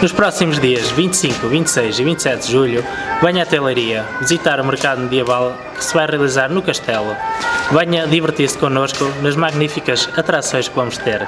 Nos próximos dias 25, 26 e 27 de julho, venha à telaria, visitar o mercado medieval que se vai realizar no Castelo. Venha divertir-se connosco nas magníficas atrações que vamos ter.